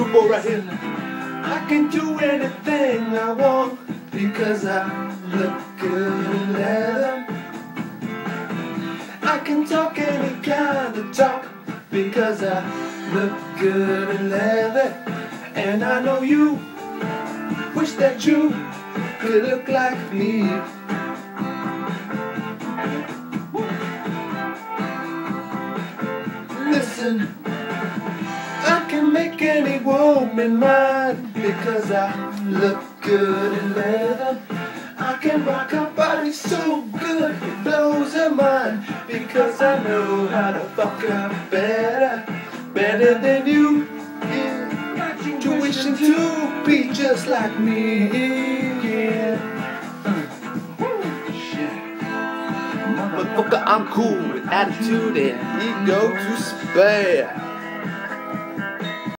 I can do anything I want because I look good in leather. I can talk any kind of talk because I look good in leather. And I know you wish that you could look like me. Listen, any woman mine because I look good in leather. I can rock her body so good it blows her mind because I know how to fuck her better, better than you. Yeah. Tuition to be just like me. Yeah. Motherfucker, I'm cool with attitude and ego to spare.